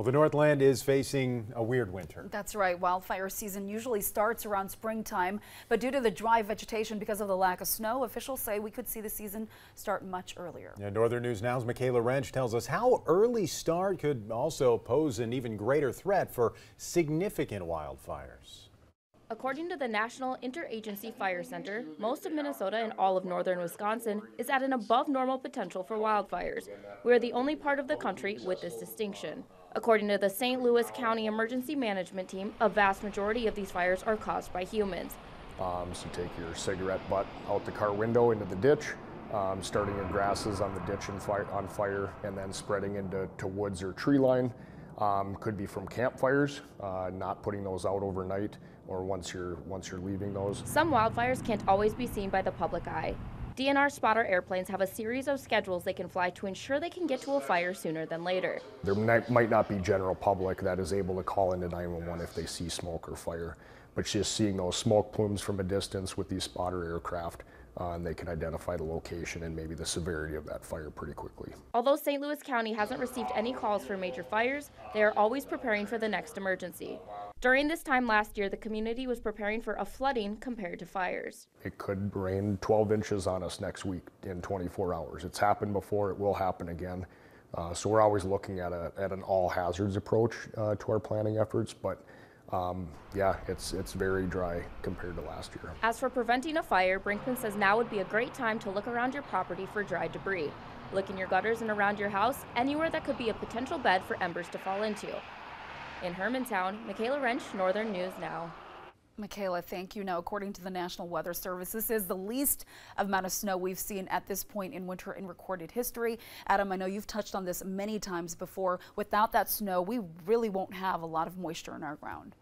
Well, the Northland is facing a weird winter. That's right. Wildfire season usually starts around springtime, but due to the dry vegetation because of the lack of snow, officials say we could see the season start much earlier. Yeah, Northern News Now's Michaela Wrench tells us how early start could also pose an even greater threat for significant wildfires. According to the National Interagency Fire Center, most of Minnesota and all of northern Wisconsin is at an above normal potential for wildfires. We are the only part of the country with this distinction. According to the St. Louis County Emergency Management Team, a vast majority of these fires are caused by humans. Um, so take your cigarette butt out the car window into the ditch, um, starting your grasses on the ditch and fire, on fire, and then spreading into to woods or tree line. Um, could be from campfires, uh, not putting those out overnight, or once you're once you're leaving those. Some wildfires can't always be seen by the public eye. DNR spotter airplanes have a series of schedules they can fly to ensure they can get to a fire sooner than later. There might not be general public that is able to call into 911 if they see smoke or fire, but just seeing those smoke plumes from a distance with these spotter aircraft uh, and they can identify the location and maybe the severity of that fire pretty quickly. Although St. Louis County hasn't received any calls for major fires, they are always preparing for the next emergency. During this time last year, the community was preparing for a flooding compared to fires. It could rain 12 inches on us next week in 24 hours. It's happened before, it will happen again. Uh, so we're always looking at, a, at an all hazards approach uh, to our planning efforts, but um, yeah, it's it's very dry compared to last year. As for preventing a fire, Brinkman says now would be a great time to look around your property for dry debris. Look in your gutters and around your house, anywhere that could be a potential bed for embers to fall into. In Hermantown, Michaela Wrench, Northern News Now. Michaela, thank you. Now, according to the National Weather Service, this is the least amount of snow we've seen at this point in winter in recorded history. Adam, I know you've touched on this many times before. Without that snow, we really won't have a lot of moisture in our ground.